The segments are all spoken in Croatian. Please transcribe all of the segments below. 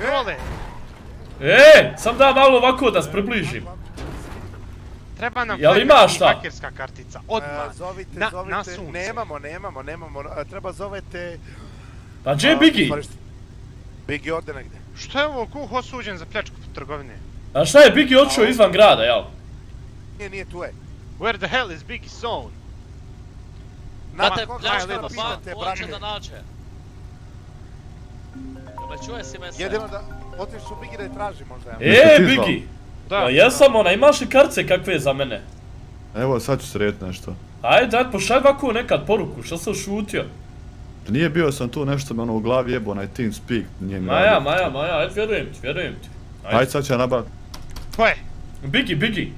Role, E, sam da malo ovako da se približim. treba nam Jel imaš šta? hakerska kartica, odmah. E, Zovite, Na- zovite, na sunce. nemamo, nemamo, nemamo, e, treba zovete... Pa gdje je Biggie? Biggie ode negdje. Što je ovo kuh osuđen za pljačku trgovine? A šta je Biggie otišao izvan grada, jel? Nije, nije tu je. Where the hell is Biggie Zone? Nama koga pljačka šta pa brate? da nađe. Me čuje si me se? Jedino da otiš u Biggie da je traži možda. ja. E, Jeste ti zvao? Biggie! Da. Ja jesam, ona, imaš li karce kakve za mene? Evo, sad ću srediti nešto. Ajde, daj, pošalj ovako nekad poruku, što sam šutio? Pa Nije bio sam tu, nešto me ono u glavi jebo, onaj team speak, nije mi Maja. Maja, Maja, ajde, vjerujem ti, vjerujem ti. Ajde, sad ću ja nabaviti. Ko je? Biggie, Biggie.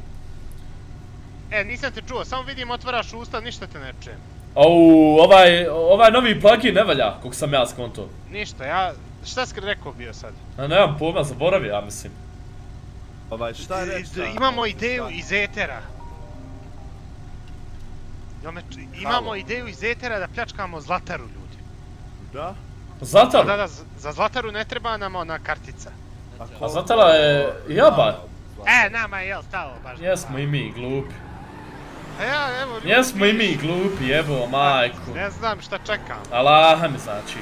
E, nisam te čuo, samo vidim otvaraš usta, ništa te ne čujem. Au, ovaj, ovaj novi plugin ne valja, koliko sam ja skonto. Ništa, ja... Šta si rekao bio sad? A nemam pojma, zaboravio, ja mislim. Ovaj, šta I- i- Imamo ideju iz etera. Imamo ideju iz etera da pljačkamo Zlataru, ljudi. Da? Zlatar, Da, da, za Zlataru ne treba nam ona kartica. a Zlatara je jaba. E, nama je jel stalo baš. Jesmo i mi glupi. A ja, evo, ljudi, Jesmo i mi glupi, jebo majku. Ne znam šta čekam. Alaha mi znači.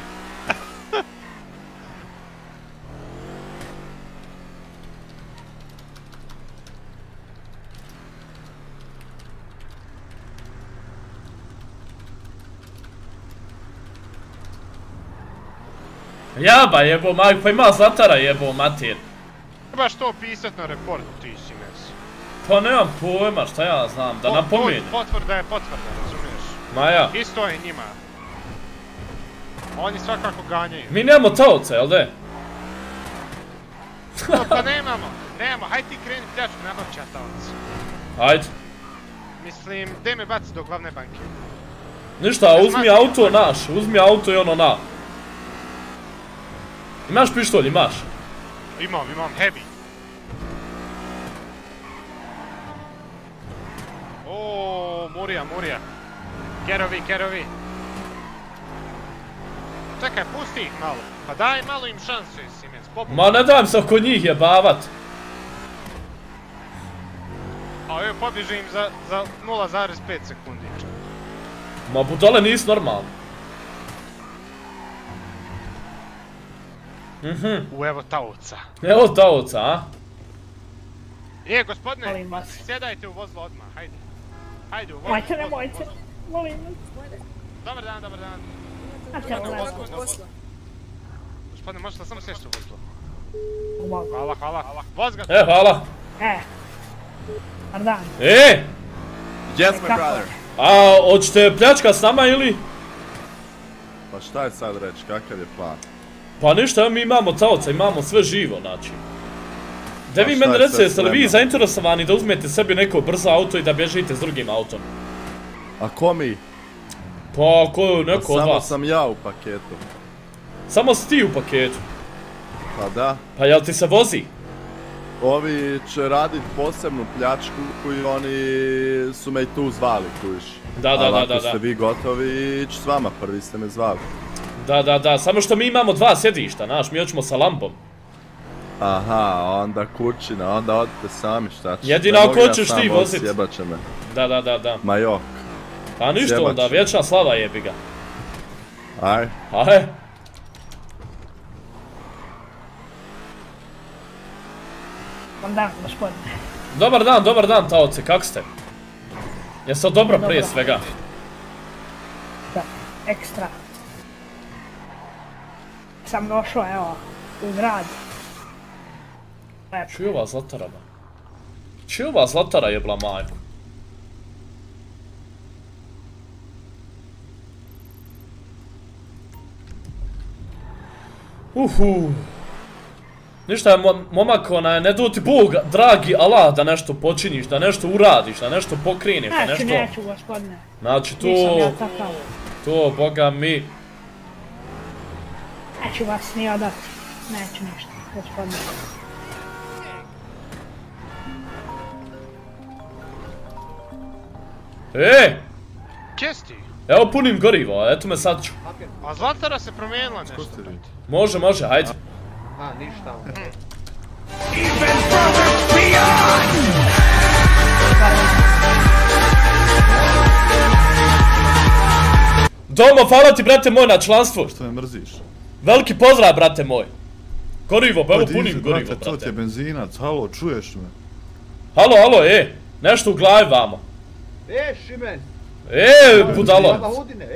Jaba jebo majku, pa ima Zlatara jebo mater. Trebaš to pisat na reportu, ti si mes. Pa nemam pojma, šta ja znam, da Po- napomenem. pot- Potvrda je potvrda, razumiješ? Maja, Isto je njima. Oni svakako ganjaju. mi nemamo taoca, jel de? No, pa nemamo, nemamo, hajde ti kreni pljačku, nabavit ću ja tavac. Ajde. Mislim, gdje me baci do glavne banke? Ništa, uzmi auto naš, uzmi auto i ono na. Imaš pištolj, imaš. Imam, imam, heavy. O, Murija, Murija. Kerovi, kerovi. Čekaj, pusti ih malo. Pa daj malo im šansu, Simens. Ma ne dam se oko njih jebavat. A evo pobježe im za, za 0,5 sekundi. Ma budale nisu normalni. Mhm, U evo taoca. evo taoca, a? Je, gospodine, sjedajte u vozilo odmah, hajde. Hajde u vozilo. Vozilo, nemojte. Molim vas. Dobar dan, dobar dan. Gospodine, možete samo sjesti u vozilo? Hvala, hvala. Voz ga. E, hvala. E. Dobar dan. E, Yes, my brother. a hoćete pljačka s nama ili? Pa šta je sad reći, kakav je plan? Pa ništa, mi imamo taoca, imamo sve živo, znači. Da vi meni recite, jeste li vi zainteresovani da uzmete sebi neko brzo auto i da bježite s drugim autom? A ko mi? Pa, ko neko od samo vas? sam ja u paketu. Samo si ti u paketu. Pa da. Pa jel ti se vozi? Ovi će radit posebnu pljačku i oni su me i tu zvali, kužiš. Da, da, Ali da, ako da, ste da. vi gotovi, ići s vama, prvi ste me zvali. Da, da, da, samo što mi imamo dva sjedišta, znaš, mi hoćemo sa lampom. Aha, onda kućina, onda odite sami, šta ćeš. Jedino ako hoćeš ti vozit, vozit. Jebat će me. Da, da, da, da. Ma jok. Pa ništa Sjebat onda, vječna slava jebi ga. Aj. Ahe. Dobar dan, gospodine. Dobar dan, dobar dan, taoce, kako ste? Jesu dobro prije svega? Da, ekstra. Sam došao, evo, u grad. Lepo. Ova zlatara, ba. Čuj ova zlatara jebla majku. Uhu. Ništa je mo- momak onaj, ne do ti Bog, dragi Allah, da nešto počiniš, da nešto uradiš, da nešto pokreneš, da Neću, nešto... neću, gospodine. Znači Nisam ja to, takav. to, boga mi, Neću vas ni odat. Neću ništa, gospodine. e, Gdje si ti? evo punim gorivo, eto me sad ću. A Zlatara se promijenila nešto. Može, može, hajde. A, ništa. ono. Domo, hvala ti, brate moj, na članstvu. Što me mrziš? Veliki pozdrav, brate moj. Gorivo, pa evo punim gorivo, brate, To ti je benzinac, halo, čuješ me? Halo, halo, e, nešto u glavi vamo. E, Šimen! E, budalo. E, Žabahudine!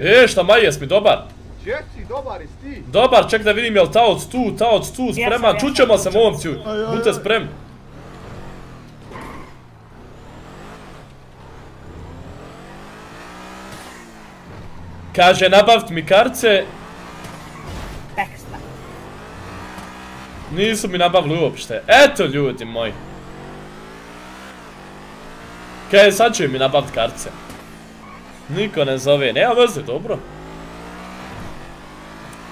E, šta maj, jes mi dobar? Čeci, dobar jesi ti? Dobar, ček da vidim jel taoc tu, taoc tu, spreman, jesam, čućemo se momci, budite spremni. Kaže, nabavit mi karce, nisu mi nabavili uopšte. Eto ljudi moji. Kaj, sad će mi nabavit karce. Niko ne zove, nema veze, dobro.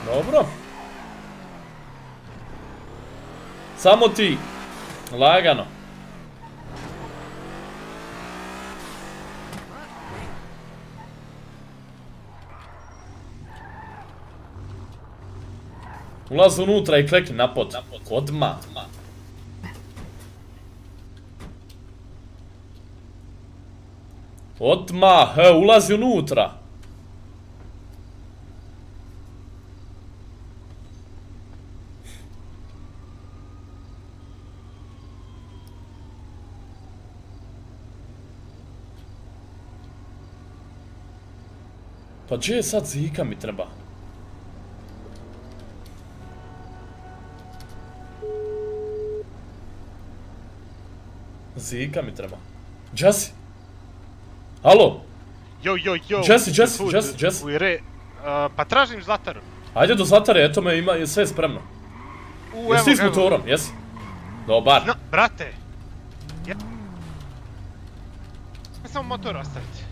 Dobro. Samo ti. Lagano. Ulazi unutra i klikni na pod. Odmah, he, ulazi unutra. Pa gdje je sad zika mi treba? Zika mi treba. Gdje si? Halo? Yo, yo, yo. Jesse, Jesse, Jesse, Jesse. u re- a, pa tražim Zlataru. Ajde do Zlatare, eto me ima, je sve spremno. U, Jesi ti s evo, evo. motorom, jesi? Dobar. No, brate. Ja... Sme samo motor ostaviti.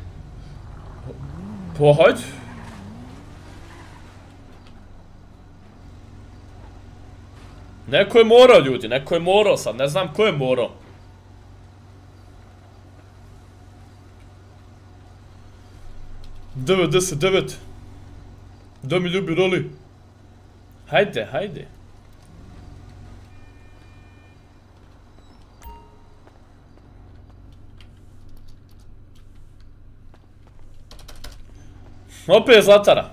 Pa hajde. Neko je morao ljudi, neko je morao sad, ne znam ko je morao. Devet, deset, devet. Da mi ljubi roli. Hajde, hajde. Opet je Zlatara.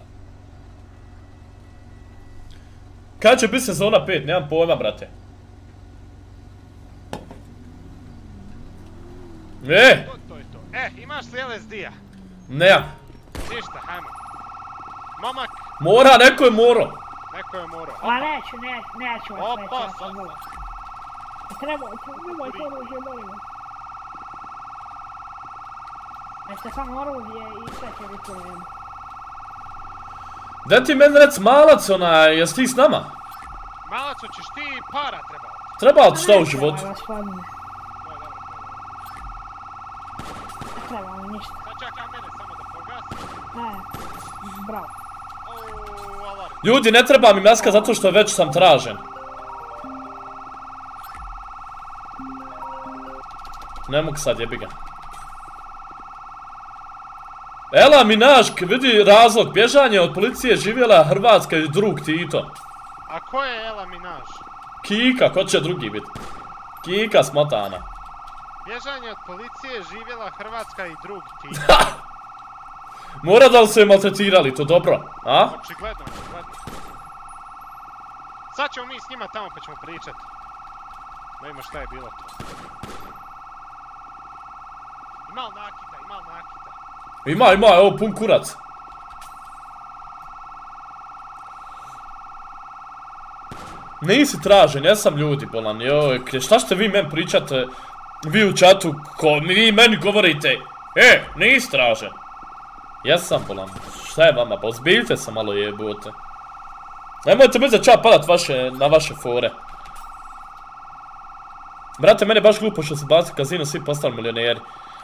Kad će biti sezona 5? Nemam pojma, brate. E. E, imaš li LSD-a? nemam. Ništa, hajmo. Momak, Mora, neko je morao. neko je morao. Ma neću, ne, neću vas, neću Opa, vas, sad. Treba, nemoj to oružje, molim vas. Jeste samo oružje i sve će biti redu. Da ti meni rec malac onaj, jesi ti s nama? Malac, hoćeš ti para treba. Treba li ti šta u životu? treba, mi ništa. Sad čekaj mene samo bravo. Ljudi, ne treba mi maska zato što već sam tražen. Ne mogu sad, jebi ga. Ela Minašk, vidi razlog, bježanje od policije živjela Hrvatska i drug Tito. A ko je Ela Minaž? Kika, ko će drugi biti? Kika smotana. Bježanje od policije živjela Hrvatska i drug ti. Mora da li su je maltretirali, to dobro, a? Očigledno, očigledno. Sad ćemo mi s njima tamo pa ćemo pričat. Da vidimo šta je bilo to. Ima li nakita, ima li nakita? Ima, ima, evo pun kurac. Nisi tražen, jesam ljudi bolan, joj, šta ćete vi meni pričate, vi u čatu, ko vi meni govorite, e, nisi tražen. Jesam bolan, šta je vama, pa ozbiljite se malo jebote. Nemojte za ča padat vaše, na vaše fore. Brate, mene je baš glupo što su bacili kazino, svi postali milioneri.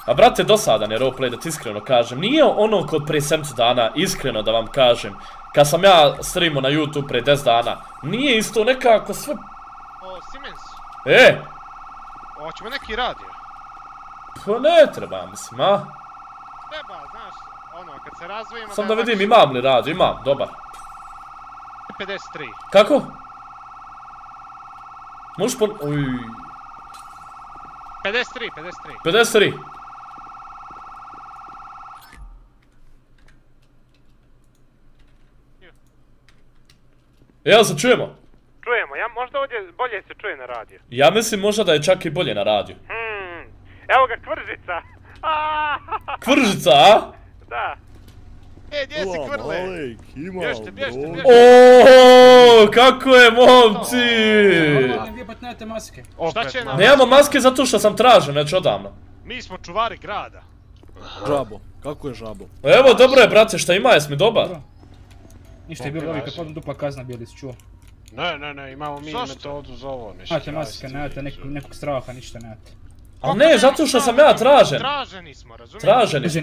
A brate, dosadan je roleplay, da ti iskreno kažem. Nije ono kod prije 7 dana, iskreno da vam kažem. Kad sam ja streamo na YouTube prije 10 dana. Nije isto nekako sve... O, Siemens, E, hoćemo neki radio. pa ne treba, mislim, a? Treba, znaš, ono, kad se razvojimo... Sam da vidim imam li radio, imam, dobar. 53. Kako? Možeš pon... Uj... 53, 53. 53. Jel se čujemo? Čujemo, ja možda ovdje bolje se čuje na radio. Ja mislim možda da je čak i bolje na radiju. Hmm, evo ga kvržica. Aaaa, Kvržica, a? Da. E, gdje si kvrle? ima Bježite, bježite, bježite. Ooo, kako je momci! Nemate maske. Šta će nam? Nemamo maske zato što sam tražen već odavno. Mi smo čuvari grada. Žabo, kako je žabo? Evo, dobro je, brate, šta ima, jes mi dobar? Ništa je bilo ovi kad padnu dupla kazna bili si čuo. Ne, ne, ne, imamo mi metodu za ovo, nešto. Nemate maske, nemate nekog, straha, ništa nemate. Ali ne, zato što sam ja tražen. Traženi smo, razumiješ? Traženi smo.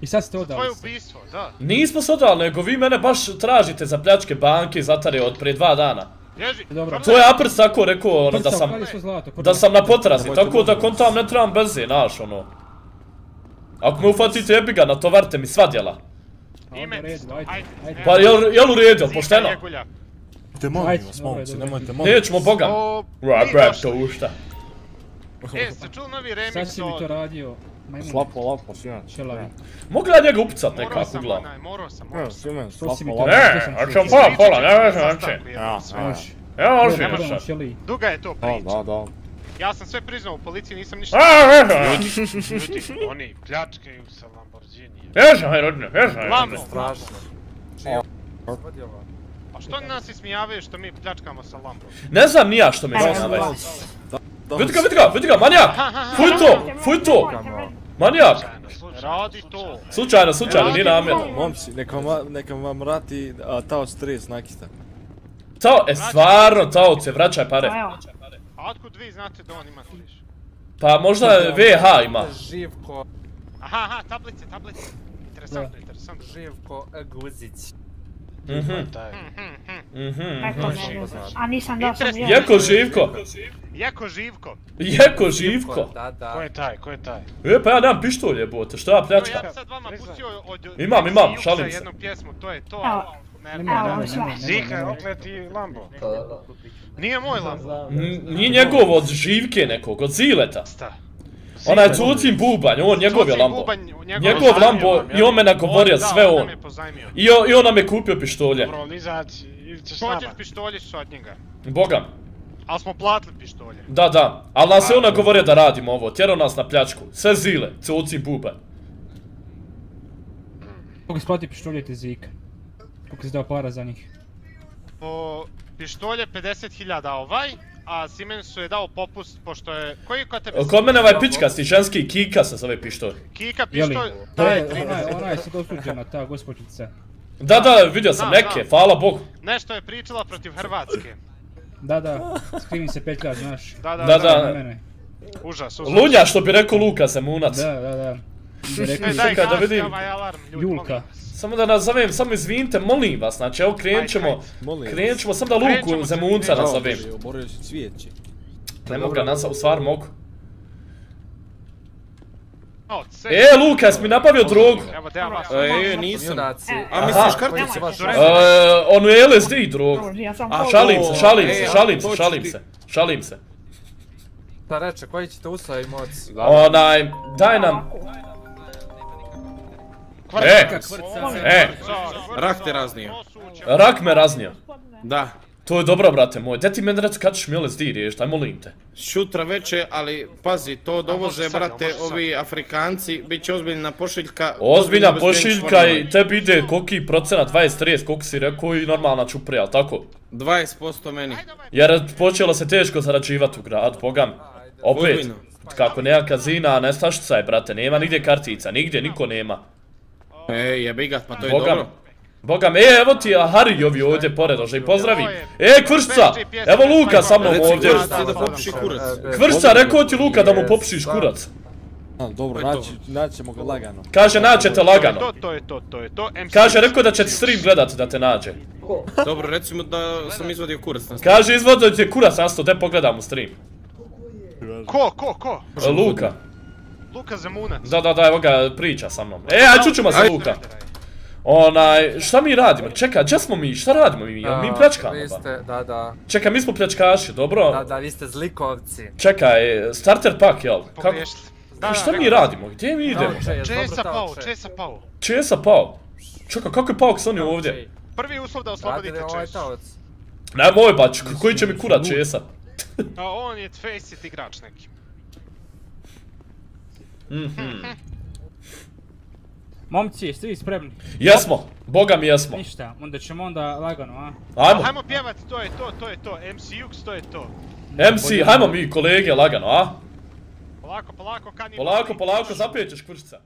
I sad ste Za odali tvoje se. ubistvo, da. Nismo se odali, nego vi mene baš tražite za pljačke banke i zatare od prije dva dana. Bježi. Dobro. To je Aprc tako rekao, ono, da sam, zlato, da sam na potrazi, tako da kontam ne trebam brze, znaš, ono. Ako me ufatite jebi ga, natovarite mi sva djela. Ime. Pa jel, jel u redu, jel Zika pošteno? Te molim vas, momci, dobro. nemojte, molim. Nećemo boga. O, Ra, mi brat, došli. to ušta. E, ste čuli novi Sad remix si mi to od... radio. Slapo, lapo, svijan. šelavi. Mogu ja njega upicat Morao nekako sam, glavu? onaj, morao sam, Ne, morao sam. Ne, a ćemo pola, pola, ne veže, neće. Ja, nešto. šeli. Duga je to priča. da, da. Ja sam sve priznao u policiji, nisam ništa... A, veže, Ljudi, oni pljačkaju sa Lamborghini. veže, haj, rodine, veže, haj, Lambo. rodine. A što nas ismijavaju što mi pljačkamo sa Lambom? Ne znam ni ja što mi se navaju. Vidi ga, vidi ga, vidi ga, manijak! Fuj to, fuj to! Manijak! Radi to. Slučajno, slučajno, nije namjerno. Momci, neka vam, vrati a, tao stres nakista. Tao, e, stvarno, taoce, vraćaj pare. Pa. A otkud vi znate da on ima kliš? Pa možda VH ima. Živko, Aha, aha, tablice, tablice. Interesantno, interesantno. Živko Guzić. Mhm, mhm. Ne A nisam da sam Interesno. ja. Jeko Živko, Jako živko. Jeko Živko. Da, Ko da. je taj, ko je taj? E, pa ja nemam pištolj jebote, šta ja Evo, pljačkam? ja bi sad vama pustio od... Imam, imam, šalim se. jednu pjesmu, to je to. Evo. Zika, okleti Lambo. Nije moj Lambo. Nije njegov od Živke nekog, od Zileta. Sta. Onaj Cucin bubanj, on njegov je Lambo. njegov Lambo i on me nagovorio, sve on je. I on, nam je kupio pištolje. Dobro, Lizać, ili ćeš s nama? Također pištolji su od njega. Boga. Ali smo platili pištolje. Da, da. Ali nas je on nagovorio da radimo ovo, tjerao nas na pljačku. Sve Zile, Cucin bubanj. Koliko isplati pištolje ti Zika? Koliko si dao para za njih? Po pištolje 50.000 ovaj, a Siemensu je dao popust pošto je... Koji kod tebe? Kod mene ovaj pičkasti ženski Kika se zove pištolj. Kika pištolj... To je, Daj, ona, 30. ona je sad osuđena, ta gospođica. Da, da, vidio sam Da, neke, da. hvala Bogu. Nešto je pričala protiv Hrvatske. Da, da, skrivi se petlja, znaš. Da, da, Da, da. mene. Užas, užas. Lunja, što bi rekao Luka Zemunac. Da, da, da. Da E, rekli, daj, Čekaj, da ovaj alarm, ljudi, Julka. Samo da nazovem, samo izvinite, molim vas, znači evo krenut ćemo, krenut ćemo samo da Luku se Zemunca nazovem. Oborio si cvijeće. Ne mogu ga nazvat, u stvari mogu. Se- E, Lukas mi nabavio drogu. Evo, da ja vas... E, nisam. Junaci. A misliš kartice vaše? E, onu LSD drogu. Šalim se, šalim se, E, a, šalim se, šalim se, šalim se. Šta reče, koji ćete usaj moc? Onaj, daj nam... E, e, Rak te raznio. rak me raznio. Da. To je dobro, brate moj. Daj ti meni reći kad ćeš mi LSD riješiti, daj molim te. Šutra veče, ali pazi, to dovoze, brate, ovi Afrikanci, bit će ozbiljna pošiljka. Ozbiljna pošiljka i tebi ide koliki procenat, 20-30, koliko si rekao i normalna čuprija, ali tako? 20% meni. Jer počelo se teško zarađivati u grad, bogam. Opet, Ozbiljno. kako nema kazina, nestašica je, brate, nema nigdje kartica, nigdje, niko nema. E, jebi ga, pa to je dobro. Bogam, e, evo ti a, Hari ovi ovdje pored, i pozdravi. E, Kvršca, evo Luka sa mnom ovdje. Kvršca, rekao ti Luka da mu popušiš kurac. A, dobro, naći, naći ćemo ga lagano. Kaže, naćete lagano. To, to je to, to je to. MC Kaže, rekao da će ti stream gledat da te nađe. Dobro, recimo da sam izvadio kurac na Kaže, izvodio ti je kurac nasto, te pogledam u stream. Ko, ko, ko? E, Luka. Luka Zemunac. Da, da, da, evo ga priča sa mnom. E, aj čućemo se Luka. Onaj, šta mi radimo? Čekaj, gdje smo mi? Šta radimo mi? Jel mi pljačkamo? Vi ste, da, da. Čekaj, mi smo pljačkaši, dobro? Da, da, vi ste zlikovci. Čekaj, starter pak, jel? Kako? Pogriješili. Da, Šta mi radimo? Gdje mi idemo? Česa pao? Česa pao. Česa pao? Čekaj, kako je pao Sonio ovdje? Tauče. Prvi uslov da oslobodite ovaj Česu. taoc. Ne moj bač, koji će mi kurat Česa? A on je faceit igrač neki. Mhm. Momci, jeste vi spremni? Jesmo, boga mi jesmo. Ništa, onda ćemo onda lagano, a? Ajmo. Hajmo pjevat, to je to, to je to. MC Jux, to je to. MC, hajmo mi kolege lagano, a? Polako, polako, kad Polako, polako, zaprijećeš kurčica.